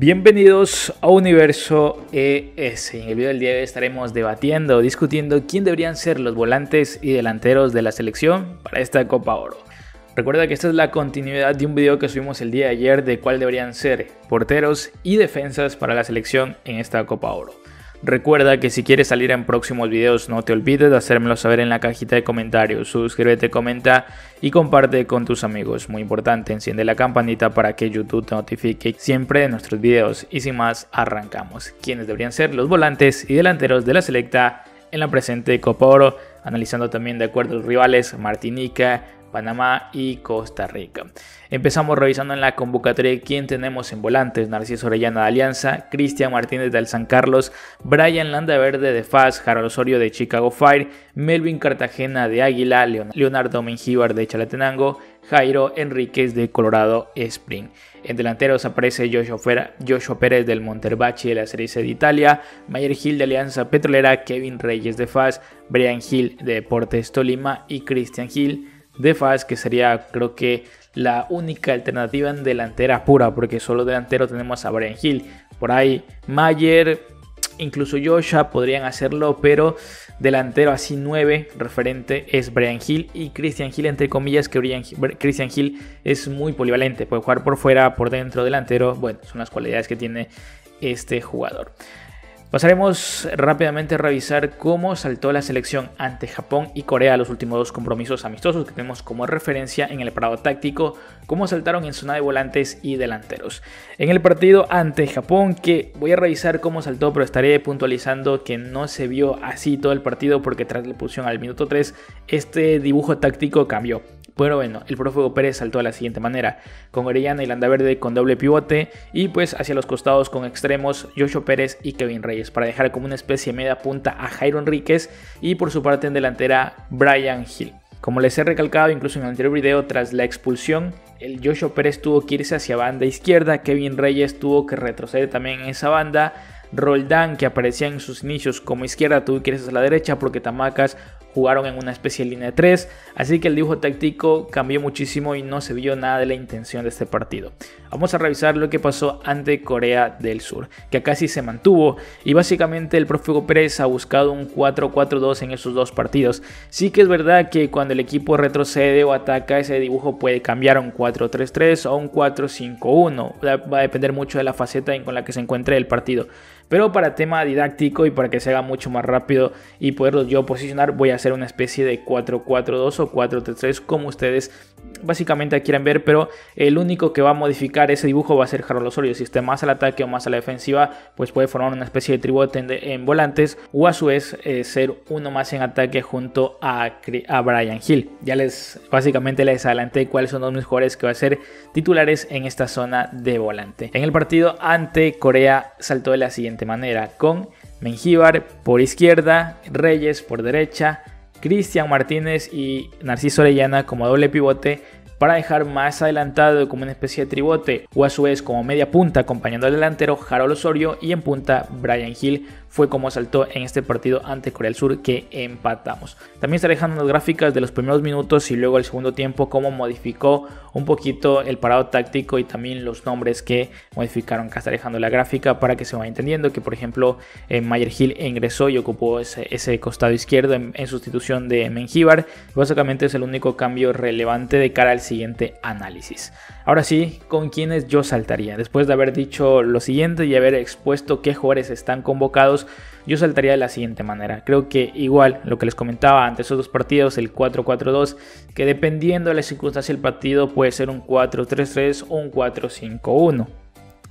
Bienvenidos a Universo ES. En el video del día de hoy estaremos debatiendo, discutiendo quién deberían ser los volantes y delanteros de la selección para esta Copa Oro. Recuerda que esta es la continuidad de un video que subimos el día de ayer de cuál deberían ser porteros y defensas para la selección en esta Copa Oro. Recuerda que si quieres salir en próximos videos no te olvides de hacérmelo saber en la cajita de comentarios. Suscríbete, comenta y comparte con tus amigos. Muy importante, enciende la campanita para que YouTube te notifique siempre de nuestros videos. Y sin más, arrancamos. ¿Quiénes deberían ser los volantes y delanteros de la selecta en la presente Copa Oro? Analizando también de acuerdo a los rivales Martinica, Panamá y Costa Rica. Empezamos revisando en la convocatoria quién tenemos en volantes, Narciso Orellana de Alianza, Cristian Martínez del San Carlos, Brian Landaverde de FAS, Harold Osorio de Chicago Fire, Melvin Cartagena de Águila, Leonardo Mengíbar de Chalatenango, Jairo Enríquez de Colorado Spring. En delanteros aparece Joshua, Pérez del Monterbachi de la Serie C de Italia, Mayer Gil de Alianza Petrolera, Kevin Reyes de FAS, Brian Gil de Deportes Tolima y Cristian Gil de Faz, que sería creo que la única alternativa en delantera pura, porque solo delantero tenemos a Brian Hill. Por ahí Mayer, incluso Joshua podrían hacerlo, pero delantero así 9 referente es Brian Hill y Christian Hill, entre comillas, que Christian Hill es muy polivalente, puede jugar por fuera, por dentro, delantero, bueno, son las cualidades que tiene este jugador. Pasaremos rápidamente a revisar cómo saltó la selección ante Japón y Corea los últimos dos compromisos amistosos que tenemos como referencia en el parado táctico, cómo saltaron en zona de volantes y delanteros. En el partido ante Japón, que voy a revisar cómo saltó, pero estaré puntualizando que no se vio así todo el partido porque tras la expulsión al minuto 3, este dibujo táctico cambió. Pero bueno, el profe Pérez saltó de la siguiente manera, con Orellana y Landaverde con doble pivote y pues hacia los costados con extremos Joshua Pérez y Kevin Reyes para dejar como una especie de media punta a Jairo Enríquez y por su parte en delantera Brian Hill. Como les he recalcado incluso en el anterior video, tras la expulsión, el Joshua Pérez tuvo que irse hacia banda izquierda, Kevin Reyes tuvo que retroceder también en esa banda, Roldán que aparecía en sus inicios como izquierda tuvo que irse hacia la derecha porque Tamacas jugaron en una especie de línea de 3, así que el dibujo táctico cambió muchísimo y no se vio nada de la intención de este partido. Vamos a revisar lo que pasó ante Corea del Sur, que sí se mantuvo y básicamente el profe Pérez ha buscado un 4-4-2 en esos dos partidos. Sí que es verdad que cuando el equipo retrocede o ataca ese dibujo puede cambiar a un 4-3-3 o un 4-5-1, va a depender mucho de la faceta con la que se encuentre el partido. Pero para tema didáctico y para que se haga mucho más rápido y poderlo yo posicionar, voy a hacer una especie de 4-4-2 o 4-3-3 como ustedes básicamente quieren ver, pero el único que va a modificar ese dibujo va a ser Harold Osorio. Si está más al ataque o más a la defensiva, pues puede formar una especie de tribote en, volantes o a su vez eh, ser uno más en ataque junto a, a Brian Hill. Ya les básicamente les adelanté cuáles son los mejores que va a ser titulares en esta zona de volante. En el partido ante Corea saltó de la siguiente manera, con Mengíbar por izquierda, Reyes por derecha, Cristian Martínez y Narciso Orellana como doble pivote para dejar más adelantado como una especie de tribote o a su vez como media punta acompañando al delantero Harold Osorio y en punta Brian Hill fue como saltó en este partido ante Corea del Sur que empatamos. También está dejando unas gráficas de los primeros minutos y luego el segundo tiempo cómo modificó un poquito el parado táctico y también los nombres que modificaron. Acá está dejando la gráfica para que se vaya entendiendo que por ejemplo eh, Mayer Hill ingresó y ocupó ese, costado izquierdo en, sustitución de Mengíbar. Básicamente es el único cambio relevante de cara al siguiente análisis. Ahora sí, con quienes yo saltaría. Después de haber dicho lo siguiente y haber expuesto qué jugadores están convocados, yo saltaría de la siguiente manera. Creo que igual lo que les comentaba antes esos dos partidos, el 4-4-2, que dependiendo de la circunstancia del partido puede ser un 4-3-3 o un 4-5-1.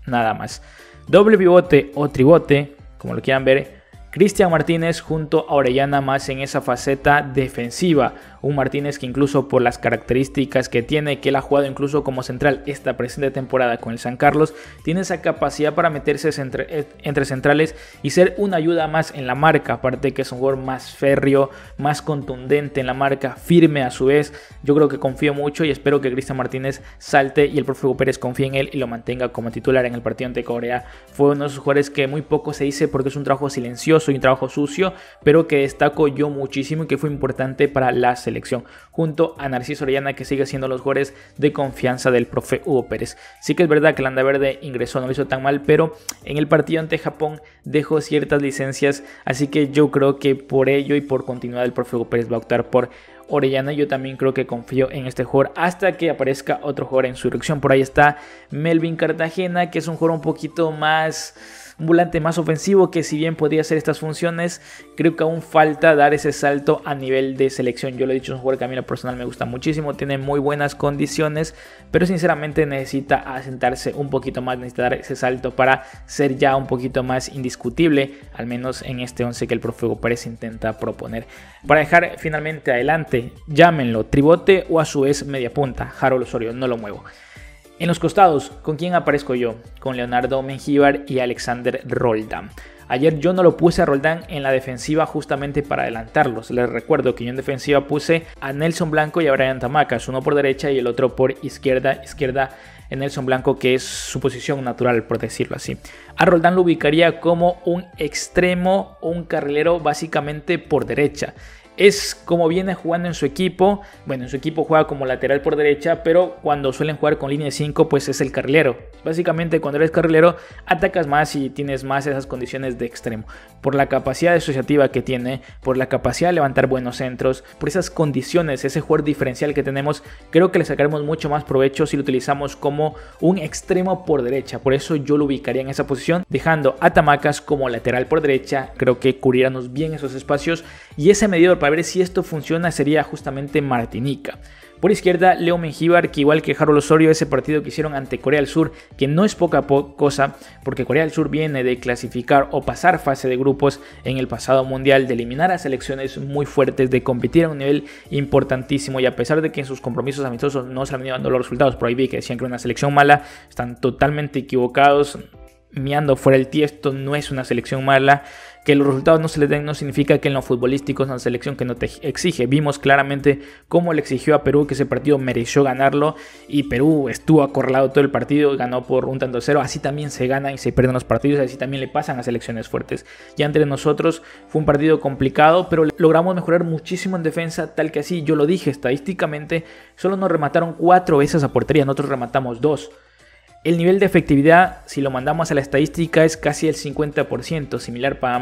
Nada más. Doble pivote o tribote, como lo quieran ver. Cristian Martínez junto a Orellana más en esa faceta defensiva Martínez que incluso por las características que tiene, que él ha jugado incluso como central esta presente temporada con el San Carlos, tiene esa capacidad para meterse entre, entre centrales y ser una ayuda más en la marca, aparte que es un jugador más férreo, más contundente en la marca, firme a su vez. Yo creo que confío mucho y espero que Cristian Martínez salte y el profe Pérez confíe en él y lo mantenga como titular en el partido ante Corea. Fue uno de esos jugadores que muy poco se dice porque es un trabajo silencioso y un trabajo sucio, pero que destaco yo muchísimo y que fue importante para la selección junto a Narciso Orellana que sigue siendo los jugadores de confianza del profe Hugo Pérez. Sí que es verdad que el Anda Verde ingresó, no lo hizo tan mal, pero en el partido ante Japón dejó ciertas licencias, así que yo creo que por ello y por continuidad el profe Hugo Pérez va a optar por Orellana. Yo también creo que confío en este jugador hasta que aparezca otro jugador en su dirección. Por ahí está Melvin Cartagena, que es un jugador un poquito más un volante más ofensivo que si bien podría hacer estas funciones, creo que aún falta dar ese salto a nivel de selección. Yo lo he dicho, es un jugador que a mí lo personal me gusta muchísimo, tiene muy buenas condiciones, pero sinceramente necesita asentarse un poquito más, necesita dar ese salto para ser ya un poquito más indiscutible, al menos en este 11 que el profe Pérez intenta proponer. Para dejar finalmente adelante, llámenlo tribote o a su vez media punta, Harold Osorio, no lo muevo. En los costados, ¿con quién aparezco yo? Con Leonardo Mengíbar y Alexander Roldán. Ayer yo no lo puse a Roldán en la defensiva justamente para adelantarlos. Les recuerdo que yo en defensiva puse a Nelson Blanco y a Brian Tamacas, uno por derecha y el otro por izquierda. Izquierda en Nelson Blanco, que es su posición natural, por decirlo así. A Roldán lo ubicaría como un extremo un carrilero básicamente por derecha es como viene jugando en su equipo. Bueno, en su equipo juega como lateral por derecha, pero cuando suelen jugar con línea de 5, pues es el carrilero. Básicamente, cuando eres carrilero, atacas más y tienes más esas condiciones de extremo. Por la capacidad asociativa que tiene, por la capacidad de levantar buenos centros, por esas condiciones, ese jugador diferencial que tenemos, creo que le sacaremos mucho más provecho si lo utilizamos como un extremo por derecha. Por eso yo lo ubicaría en esa posición, dejando a Tamacas como lateral por derecha. Creo que cubriríamos bien esos espacios y ese medidor para ver si esto funciona sería justamente Martinica. Por izquierda, Leo Mengíbar, que igual que Harold Osorio, ese partido que hicieron ante Corea del Sur, que no es poca cosa, porque Corea del Sur viene de clasificar o pasar fase de grupos en el pasado mundial, de eliminar a selecciones muy fuertes, de competir a un nivel importantísimo, y a pesar de que en sus compromisos amistosos no se han venido dando los resultados, por ahí vi que decían que era una selección mala, están totalmente equivocados, miando fuera el tiesto, no es una selección mala. Que los resultados no se le den no significa que en lo futbolístico es una selección que no te exige. Vimos claramente cómo le exigió a Perú que ese partido mereció ganarlo y Perú estuvo acorralado todo el partido, ganó por un tanto cero. Así también se ganan y se pierden los partidos, así también le pasan a selecciones fuertes. Ya entre nosotros fue un partido complicado, pero logramos mejorar muchísimo en defensa, tal que así, yo lo dije estadísticamente, solo nos remataron cuatro veces a portería, nosotros rematamos dos. El nivel de efectividad, si lo mandamos a la estadística, es casi el 50%, similar para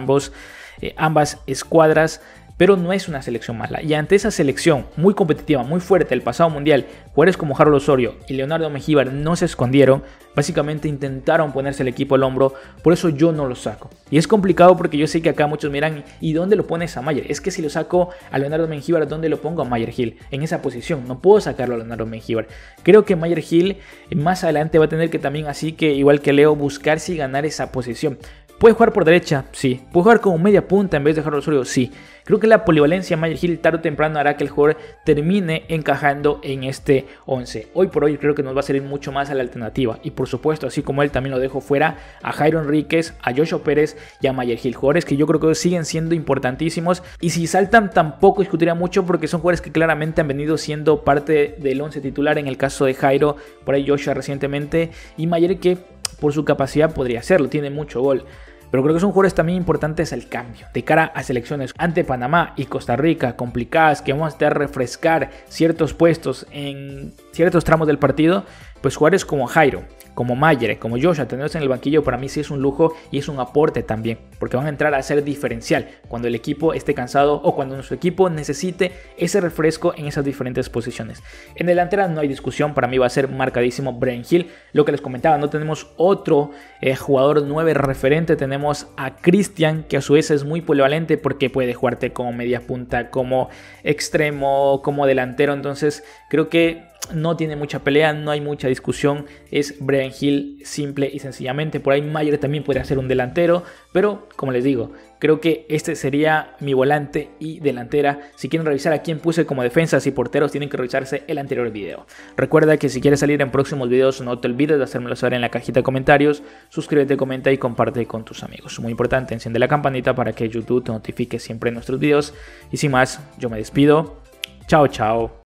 eh, ambas escuadras pero no es una selección mala. Y ante esa selección muy competitiva, muy fuerte el pasado mundial, jugadores como Harold Osorio y Leonardo Mengíbar no se escondieron, básicamente intentaron ponerse el equipo al hombro, por eso yo no lo saco. Y es complicado porque yo sé que acá muchos miran, ¿y dónde lo pones a Mayer? Es que si lo saco a Leonardo Mengíbar, ¿dónde lo pongo a Mayer Hill? En esa posición, no puedo sacarlo a Leonardo Mengíbar. Creo que Mayer Hill más adelante va a tener que también, así que igual que Leo, buscarse y ganar esa posición. ¿Puede jugar por derecha? Sí. ¿Puede jugar como media punta en vez de Harold Osorio? Sí. Creo que la polivalencia Mayer Hill tarde o temprano hará que el jugador termine encajando en este 11. Hoy por hoy creo que nos va a servir mucho más a la alternativa. Y por supuesto, así como él también lo dejo fuera, a Jairo Enríquez, a Joshua Pérez y a Mayer Hill. Jugadores que yo creo que siguen siendo importantísimos. Y si saltan tampoco discutiría mucho porque son jugadores que claramente han venido siendo parte del 11 titular. En el caso de Jairo, por ahí Joshua recientemente. Y Mayer que por su capacidad podría hacerlo, tiene mucho gol. Pero creo que son jugadores también importantes al cambio, de cara a selecciones ante Panamá y Costa Rica, complicadas, que vamos a tener refrescar ciertos puestos en ciertos tramos del partido, pues jugadores como Jairo, como Mayer, como Joshua, tenerlos en el banquillo para mí sí es un lujo y es un aporte también, porque van a entrar a ser diferencial cuando el equipo esté cansado o cuando nuestro equipo necesite ese refresco en esas diferentes posiciones. En delantera no hay discusión, para mí va a ser marcadísimo Brian Hill, lo que les comentaba, no tenemos otro eh, jugador 9 referente, tenemos a Christian, que a su vez es muy polivalente porque puede jugarte como media punta, como extremo, como delantero, entonces creo que no tiene mucha pelea, no hay mucha discusión, es Brian Hill simple y sencillamente. Por ahí Mayer también podría ser un delantero, pero como les digo, creo que este sería mi volante y delantera. Si quieren revisar a quién puse como defensas y porteros, tienen que revisarse el anterior video. Recuerda que si quieres salir en próximos videos, no te olvides de hacérmelo saber en la cajita de comentarios. Suscríbete, comenta y comparte con tus amigos. Muy importante, enciende la campanita para que YouTube te notifique siempre nuestros videos. Y sin más, yo me despido. Chao, chao.